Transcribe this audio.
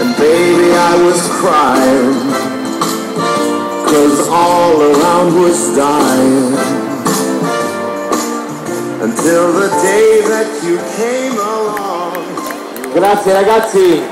And Baby, I was crying, cause all around was dying. Until the day that you came along. Grazie ragazzi.